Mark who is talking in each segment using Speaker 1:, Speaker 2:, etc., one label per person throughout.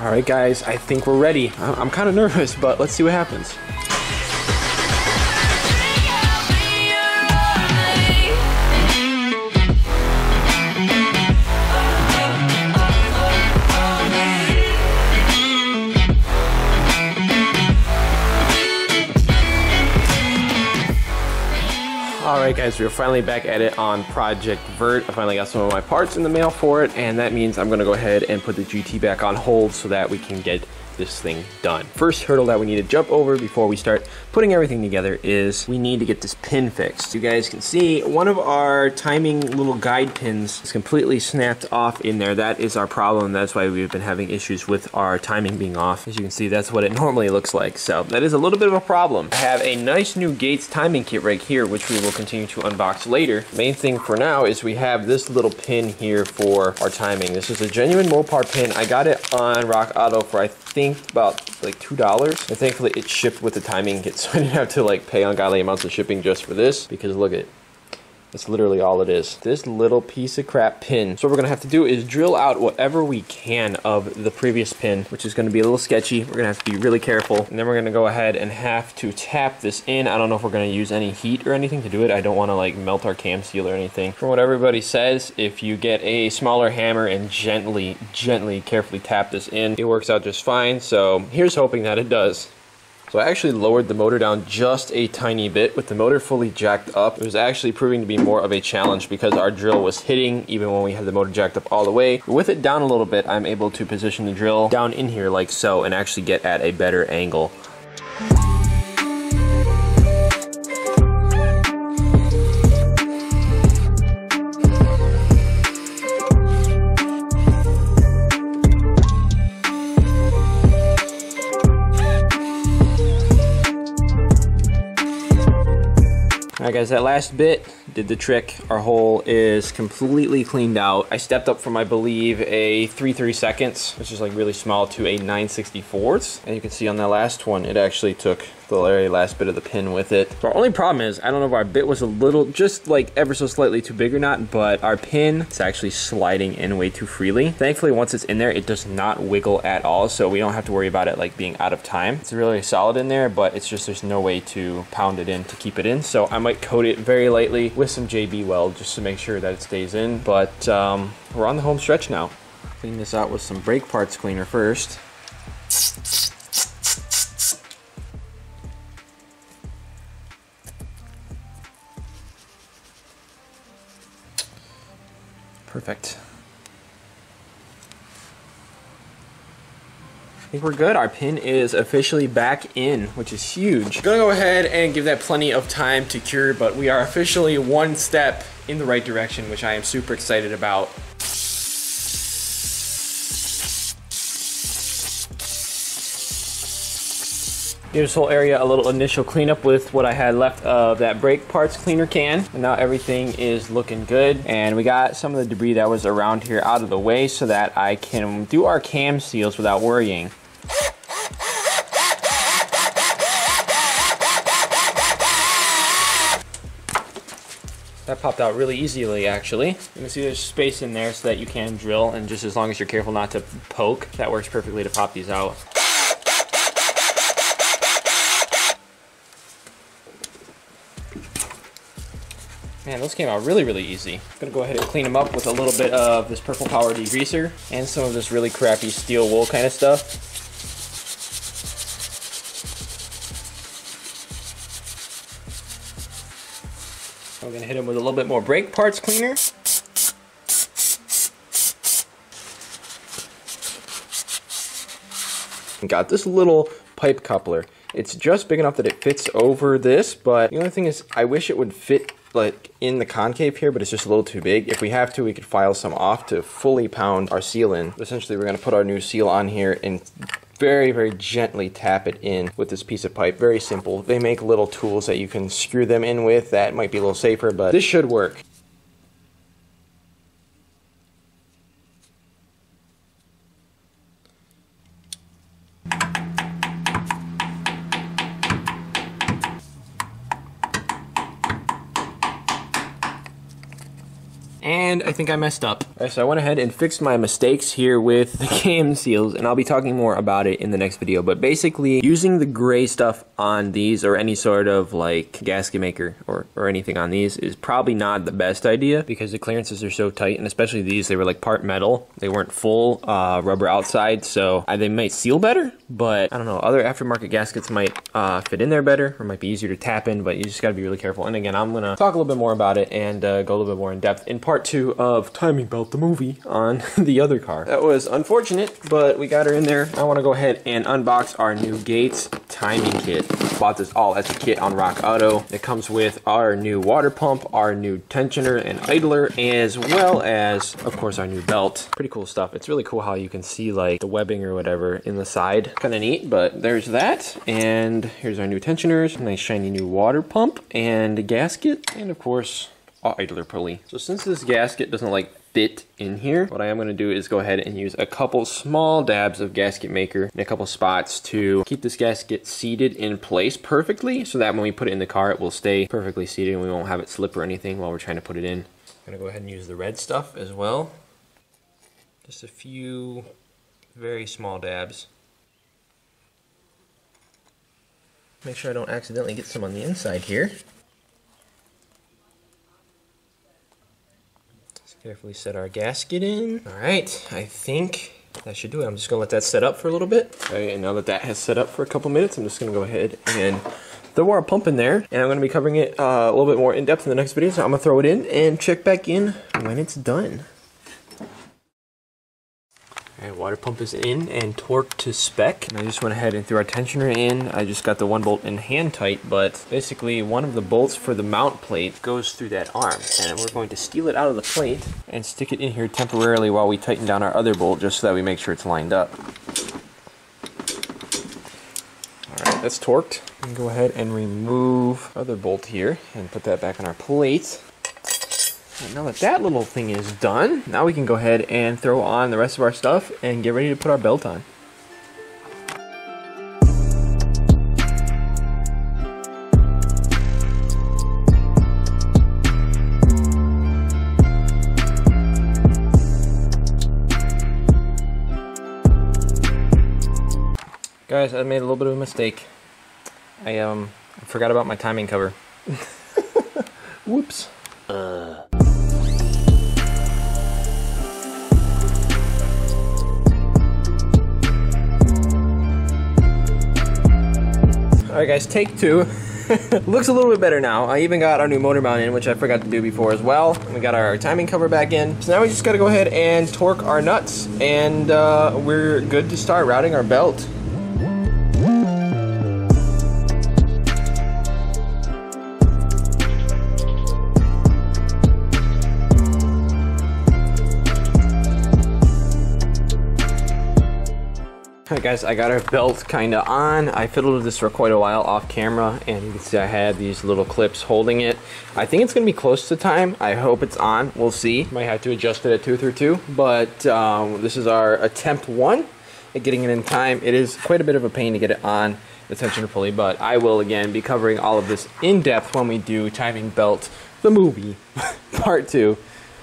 Speaker 1: All right, guys, I think we're ready. I'm kind of nervous, but let's see what happens. Alright guys, we're finally back at it on Project Vert. I finally got some of my parts in the mail for it, and that means I'm to go ahead and put the GT back on hold so that we can get this thing done. First hurdle that we need to jump over before we start putting everything together is we need to get this pin fixed. You guys can see one of our timing little guide pins is completely snapped off in there. That is our problem. That's why we've been having issues with our timing being off. As you can see, that's what it normally looks like. So that is a little bit of a problem. I have a nice new Gates timing kit right here, which we will continue to unbox later. Main thing for now is we have this little pin here for our timing. This is a genuine Mopar pin. I got it on Rock Auto for I think about like two dollars. And thankfully it shipped with the timing. Kit so i didn't have to like pay ungodly amounts of shipping just for this because look at that's literally all it is. This little piece of crap pin. So what we're gonna have to do is drill out whatever we can of the previous pin, which is gonna be a little sketchy. We're gonna have to be really careful. And then we're gonna go ahead and have to tap this in. I don't know if we're gonna use any heat or anything to do it. I don't wanna like melt our cam seal or anything. From what everybody says, if you get a smaller hammer and gently, gently, carefully tap this in, it works out just fine. So here's hoping that it does. So I actually lowered the motor down just a tiny bit. With the motor fully jacked up, it was actually proving to be more of a challenge because our drill was hitting even when we had the motor jacked up all the way. With it down a little bit, I'm able to position the drill down in here like so and actually get at a better angle. Guys, that last bit did the trick. Our hole is completely cleaned out. I stepped up from, I believe, a 3 3 seconds, which is like really small, to a 9 64ths. And you can see on that last one, it actually took the very last bit of the pin with it. Our only problem is, I don't know if our bit was a little, just like ever so slightly too big or not, but our pin is actually sliding in way too freely. Thankfully, once it's in there, it does not wiggle at all, so we don't have to worry about it like being out of time. It's really solid in there, but it's just there's no way to pound it in to keep it in. So I might coat it very lightly with some JB Weld just to make sure that it stays in. But um, we're on the home stretch now. Clean this out with some brake parts cleaner first. Perfect. I think we're good. Our pin is officially back in, which is huge. Gonna go ahead and give that plenty of time to cure, but we are officially one step in the right direction, which I am super excited about. Give this whole area a little initial cleanup with what I had left of that brake parts cleaner can. And now everything is looking good. And we got some of the debris that was around here out of the way so that I can do our cam seals without worrying. That popped out really easily actually. You can see there's space in there so that you can drill and just as long as you're careful not to poke, that works perfectly to pop these out. Man, those came out really, really easy. I'm gonna go ahead and clean them up with a little bit of this Purple Power degreaser and some of this really crappy steel wool kind of stuff. I'm gonna hit them with a little bit more brake parts cleaner. Got this little pipe coupler. It's just big enough that it fits over this, but the only thing is I wish it would fit like in the concave here, but it's just a little too big. If we have to, we could file some off to fully pound our seal in. Essentially, we're gonna put our new seal on here and very, very gently tap it in with this piece of pipe. Very simple. They make little tools that you can screw them in with that might be a little safer, but this should work. And I think I messed up. Alright, so I went ahead and fixed my mistakes here with the cam seals, and I'll be talking more about it in the next video. But basically, using the gray stuff on these or any sort of like gasket maker or, or anything on these is probably not the best idea because the clearances are so tight, and especially these, they were like part metal. They weren't full uh, rubber outside, so uh, they might seal better, but I don't know. Other aftermarket gaskets might uh, fit in there better or might be easier to tap in, but you just gotta be really careful. And again, I'm gonna talk a little bit more about it and uh, go a little bit more in depth in part two of Timing Belt, the movie, on the other car. That was unfortunate, but we got her in there. I wanna go ahead and unbox our new Gates timing kit. Bought this all as a kit on Rock Auto. It comes with our new water pump, our new tensioner and idler, as well as, of course, our new belt. Pretty cool stuff. It's really cool how you can see like the webbing or whatever in the side. Kind of neat, but there's that. And here's our new tensioners, nice shiny new water pump and gasket, and of course, idler pulley. So since this gasket doesn't like fit in here. What I am going to do is go ahead and use a couple small dabs of gasket maker in a couple spots to keep this gasket seated in place perfectly so that when we put it in the car it will stay perfectly seated and we won't have it slip or anything while we're trying to put it in. I'm going to go ahead and use the red stuff as well. Just a few very small dabs. Make sure I don't accidentally get some on the inside here. Carefully set our gasket in. All right, I think that should do it. I'm just gonna let that set up for a little bit. All right, and now that that has set up for a couple minutes, I'm just gonna go ahead and throw our pump in there. And I'm gonna be covering it uh, a little bit more in depth in the next video, so I'm gonna throw it in and check back in when it's done. Water pump is in and torqued to spec. And I just went ahead and threw our tensioner in. I just got the one bolt in hand tight, but basically one of the bolts for the mount plate goes through that arm. And we're going to steal it out of the plate and stick it in here temporarily while we tighten down our other bolt just so that we make sure it's lined up. Alright, that's torqued. And go ahead and remove other bolt here and put that back on our plate. And now that that little thing is done, now we can go ahead and throw on the rest of our stuff and get ready to put our belt on. Guys, I made a little bit of a mistake. I um forgot about my timing cover. Whoops. Uh. Alright guys, take two. Looks a little bit better now. I even got our new motor mount in, which I forgot to do before as well. We got our timing cover back in. So now we just gotta go ahead and torque our nuts, and uh, we're good to start routing our belt. Alright guys, I got our belt kind of on. I fiddled with this for quite a while off camera and you can see I had these little clips holding it. I think it's to be close to time. I hope it's on. We'll see. Might have to adjust it at tooth or two. But um, this is our attempt one at getting it in time. It is quite a bit of a pain to get it on the tensioner pulley, but I will again be covering all of this in depth when we do Timing Belt, the movie, part two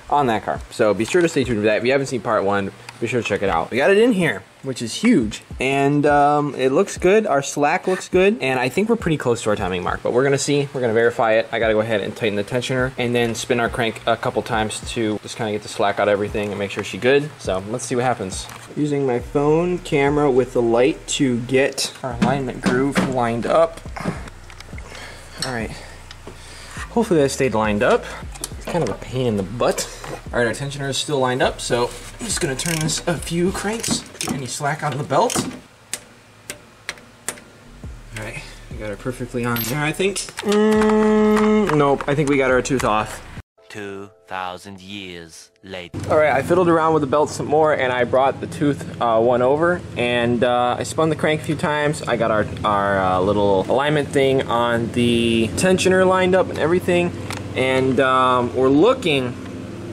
Speaker 1: on that car. So be sure to stay tuned for that. If you haven't seen part one, be sure to check it out. We got it in here, which is huge. And um, it looks good. Our slack looks good. And I think we're pretty close to our timing mark, but we're gonna see. We're gonna verify it. I gotta go ahead and tighten the tensioner and then spin our crank a couple times to just kind of get the slack out of everything and make sure she's good. So let's see what happens. Using my phone camera with the light to get our alignment groove lined up. All right. Hopefully that stayed lined up. Kind of a pain in the butt. All right, our tensioner is still lined up, so I'm just gonna turn this a few cranks, get any slack out of the belt. All right, we got her perfectly on there, I think. Mm, nope, I think we got our tooth off.
Speaker 2: 2,000 years later.
Speaker 1: All right, I fiddled around with the belt some more and I brought the tooth uh, one over and uh, I spun the crank a few times. I got our, our uh, little alignment thing on the tensioner lined up and everything and um, we're looking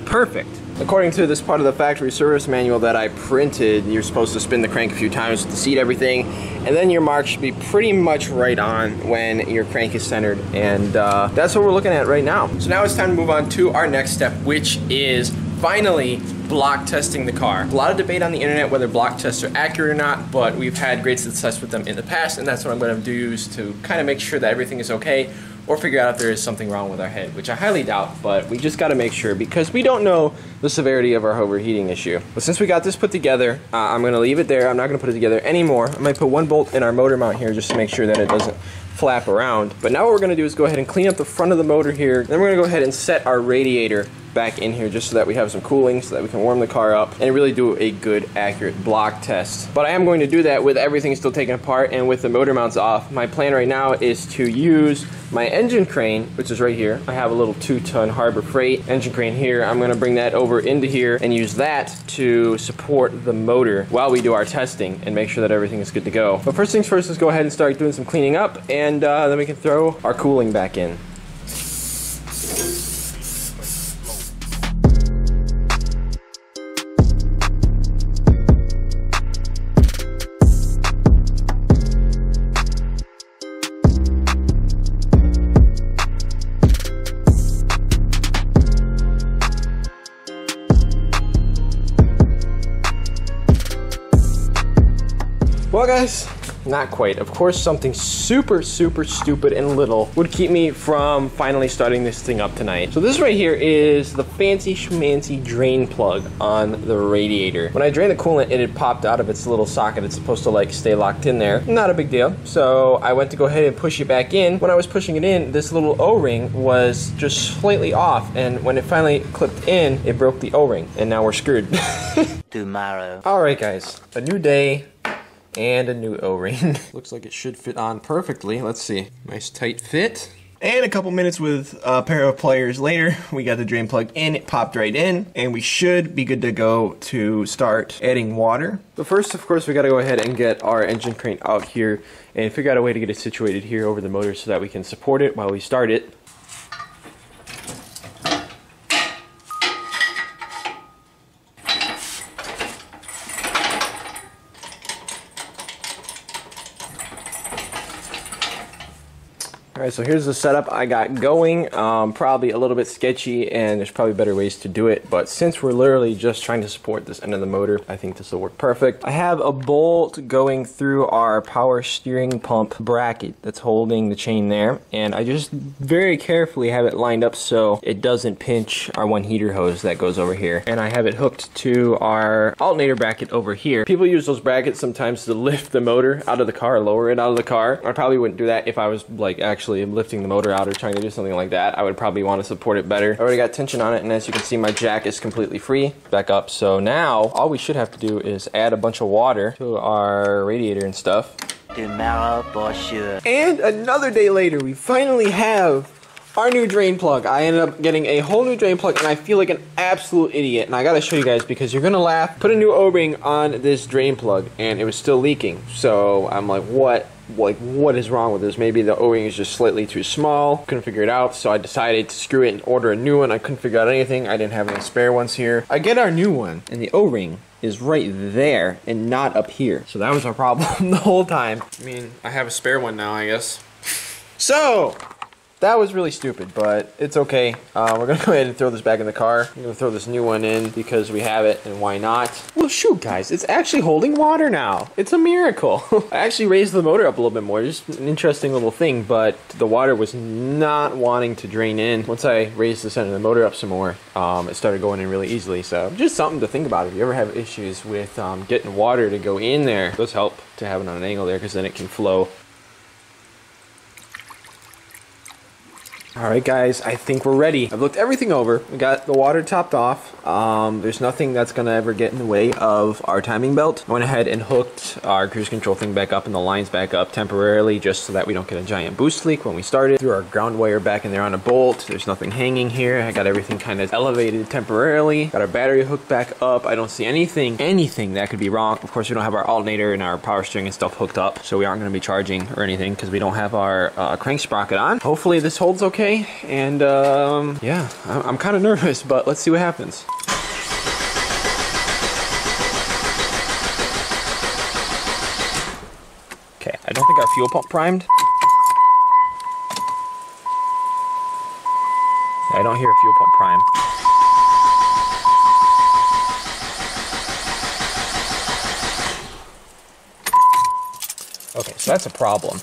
Speaker 1: perfect. According to this part of the factory service manual that I printed, you're supposed to spin the crank a few times to seat everything, and then your mark should be pretty much right on when your crank is centered, and uh, that's what we're looking at right now. So now it's time to move on to our next step, which is finally block testing the car. A lot of debate on the internet whether block tests are accurate or not, but we've had great success with them in the past, and that's what I'm going to do is to kind of make sure that everything is okay or figure out if there is something wrong with our head, which I highly doubt, but we just got to make sure because we don't know the severity of our overheating issue. But since we got this put together, uh, I'm going to leave it there. I'm not going to put it together anymore. I might put one bolt in our motor mount here just to make sure that it doesn't flap around. But now what we're going to do is go ahead and clean up the front of the motor here. Then we're going to go ahead and set our radiator back in here just so that we have some cooling so that we can warm the car up and really do a good accurate block test. But I am going to do that with everything still taken apart and with the motor mounts off. My plan right now is to use my engine crane, which is right here. I have a little two ton Harbor Freight engine crane here. I'm gonna bring that over into here and use that to support the motor while we do our testing and make sure that everything is good to go. But first things first, let's go ahead and start doing some cleaning up and uh, then we can throw our cooling back in. Well, guys, not quite. Of course, something super, super stupid and little would keep me from finally starting this thing up tonight. So this right here is the fancy schmancy drain plug on the radiator. When I drained the coolant, it had popped out of its little socket. It's supposed to like stay locked in there. Not a big deal. So I went to go ahead and push it back in. When I was pushing it in, this little O-ring was just slightly off. And when it finally clipped in, it broke the O-ring. And now we're screwed.
Speaker 2: Tomorrow.
Speaker 1: All right, guys. A new day and a new O-ring. Looks like it should fit on perfectly. Let's see. Nice tight fit. And a couple minutes with a pair of pliers later, we got the drain plug in, it popped right in, and we should be good to go to start adding water. But first, of course, we gotta go ahead and get our engine crane out here and figure out a way to get it situated here over the motor so that we can support it while we start it. All right, so here's the setup I got going. Um, probably a little bit sketchy, and there's probably better ways to do it. But since we're literally just trying to support this end of the motor, I think this will work perfect. I have a bolt going through our power steering pump bracket that's holding the chain there, and I just very carefully have it lined up so it doesn't pinch our one heater hose that goes over here. And I have it hooked to our alternator bracket over here. People use those brackets sometimes to lift the motor out of the car, lower it out of the car. I probably wouldn't do that if I was like actually lifting the motor out or trying to do something like that. I would probably want to support it better. I already got tension on it, and as you can see, my jack is completely free. Back up. So now, all we should have to do is add a bunch of water to our radiator and stuff.
Speaker 2: Tomorrow for sure.
Speaker 1: And another day later, we finally have our new drain plug. I ended up getting a whole new drain plug and I feel like an absolute idiot. And I gotta show you guys because you're gonna laugh. Put a new O-ring on this drain plug and it was still leaking. So I'm like, what? Like, what is wrong with this? Maybe the O-ring is just slightly too small. Couldn't figure it out, so I decided to screw it and order a new one. I couldn't figure out anything. I didn't have any spare ones here. I get our new one, and the O-ring is right there and not up here. So that was our problem the whole time. I mean, I have a spare one now, I guess. So, that was really stupid, but it's okay. Uh, we're gonna go ahead and throw this back in the car. I'm gonna throw this new one in because we have it, and why not? Well, shoot, guys, it's actually holding water now. It's a miracle. I actually raised the motor up a little bit more, just an interesting little thing, but the water was not wanting to drain in. Once I raised the center of the motor up some more, um, it started going in really easily. So just something to think about if you ever have issues with um, getting water to go in there. Does help to have it on an angle there because then it can flow All right, guys, I think we're ready. I've looked everything over. We got the water topped off. Um, there's nothing that's gonna ever get in the way of our timing belt. I went ahead and hooked our cruise control thing back up and the lines back up temporarily just so that we don't get a giant boost leak when we started. Threw our ground wire back in there on a bolt. There's nothing hanging here. I got everything kind of elevated temporarily. Got our battery hooked back up. I don't see anything, anything that could be wrong. Of course, we don't have our alternator and our power steering and stuff hooked up, so we aren't gonna be charging or anything because we don't have our uh, crank sprocket on. Hopefully this holds okay okay. And um, yeah, I'm, I'm kind of nervous, but let's see what happens. Okay, I don't think our fuel pump primed. I don't hear a fuel pump prime. Okay, so that's a problem.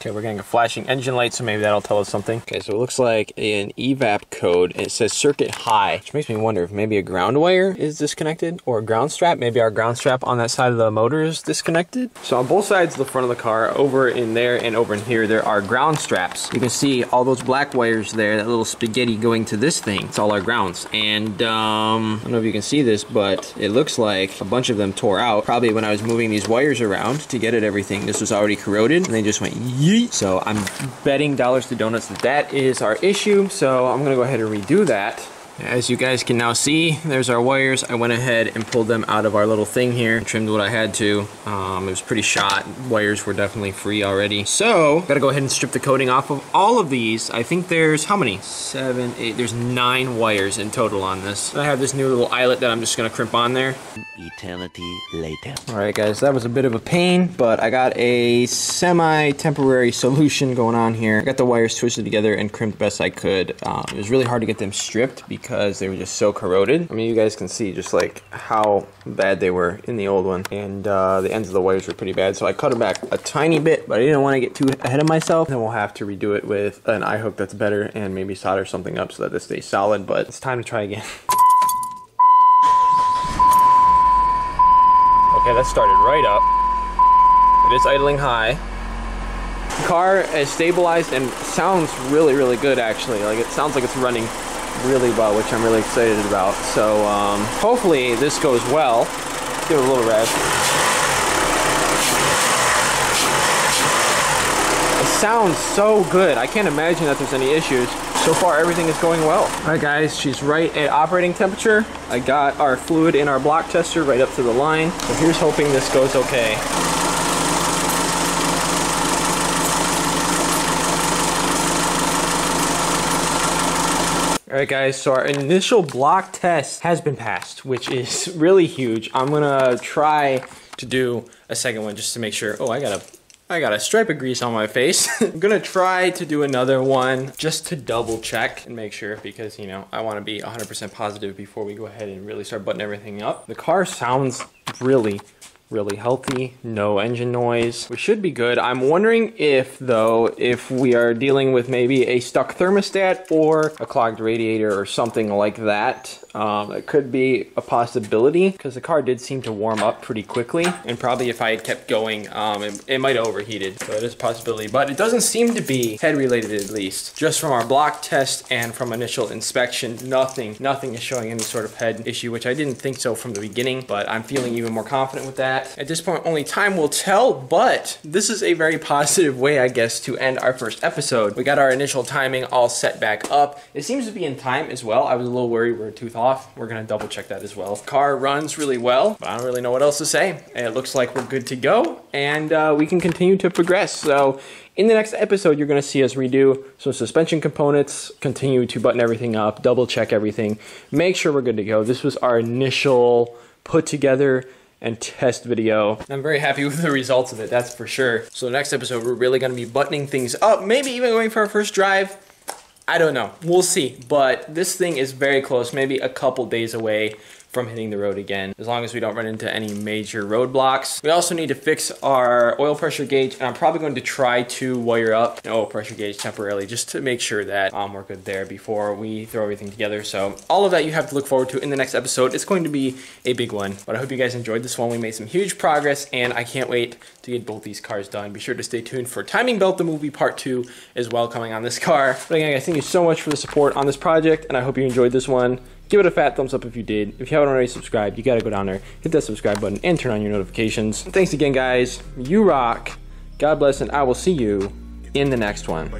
Speaker 1: Okay, we're getting a flashing engine light, so maybe that'll tell us something. Okay, so it looks like an evap code. It says circuit high, which makes me wonder if maybe a ground wire is disconnected or a ground strap. Maybe our ground strap on that side of the motor is disconnected. So on both sides of the front of the car, over in there and over in here, there are ground straps. You can see all those black wires there, that little spaghetti going to this thing. It's all our grounds. And um, I don't know if you can see this, but it looks like a bunch of them tore out. Probably when I was moving these wires around to get at everything, this was already corroded and they just went yeet. So I'm betting dollars to donuts that that is our issue. So I'm gonna go ahead and redo that. As you guys can now see, there's our wires. I went ahead and pulled them out of our little thing here, trimmed what I had to. Um, it was pretty shot. Wires were definitely free already. So, gotta go ahead and strip the coating off of all of these. I think there's, how many? Seven, eight, there's nine wires in total on this. I have this new little eyelet that I'm just gonna crimp on there.
Speaker 2: Eternity later.
Speaker 1: All right, guys, that was a bit of a pain, but I got a semi-temporary solution going on here. I got the wires twisted together and crimped best I could. Um, it was really hard to get them stripped because they were just so corroded. I mean, you guys can see just like how bad they were in the old one, and uh, the ends of the wires were pretty bad. So I cut them back a tiny bit, but I didn't want to get too ahead of myself. Then we'll have to redo it with an eye hook that's better and maybe solder something up so that this stays solid. But it's time to try again. Okay, that started right up. It is idling high. The car is stabilized and sounds really, really good actually. Like it sounds like it's running really well, which I'm really excited about. So um, hopefully this goes well. Give it a little rev. It sounds so good. I can't imagine that there's any issues. So far, everything is going well. All right, guys, she's right at operating temperature. I got our fluid in our block tester right up to the line. So here's hoping this goes okay. All right, guys, so our initial block test has been passed, which is really huge. I'm gonna try to do a second one just to make sure. Oh, I got a I got a stripe of grease on my face. I'm gonna try to do another one just to double check and make sure because, you know, I wanna be 100% positive before we go ahead and really start buttoning everything up. The car sounds really, really healthy, no engine noise. We should be good. I'm wondering if, though, if we are dealing with maybe a stuck thermostat or a clogged radiator or something like that. Um, it could be a possibility because the car did seem to warm up pretty quickly and probably if I had kept going, um, it, it might have overheated. So it is a possibility, but it doesn't seem to be head related at least. Just from our block test and from initial inspection, nothing, nothing is showing any sort of head issue, which I didn't think so from the beginning, but I'm feeling even more confident with that. At this point, only time will tell, but this is a very positive way, I guess, to end our first episode. We got our initial timing all set back up. It seems to be in time as well. I was a little worried we a tooth off. We're gonna double check that as well. Car runs really well, I don't really know what else to say. It looks like we're good to go, and uh, we can continue to progress. So in the next episode, you're gonna see us redo some suspension components, continue to button everything up, double check everything, make sure we're good to go. This was our initial put together and test video. I'm very happy with the results of it, that's for sure. So the next episode, we're really gonna be buttoning things up, maybe even going for our first drive. I don't know, we'll see. But this thing is very close, maybe a couple days away from hitting the road again, as long as we don't run into any major roadblocks. We also need to fix our oil pressure gauge, and I'm probably going to try to wire up an oil pressure gauge temporarily just to make sure that um, we're good there before we throw everything together. So all of that you have to look forward to in the next episode. It's going to be a big one, but I hope you guys enjoyed this one. We made some huge progress, and I can't wait to get both these cars done. Be sure to stay tuned for Timing Belt the Movie Part 2 as well coming on this car. But again, guys, thank you so much for the support on this project, and I hope you enjoyed this one. Give it a fat thumbs up if you did. If you haven't already subscribed, you gotta go down there, hit that subscribe button, and turn on your notifications. Thanks again, guys. You rock. God bless, and I will see you in the next one.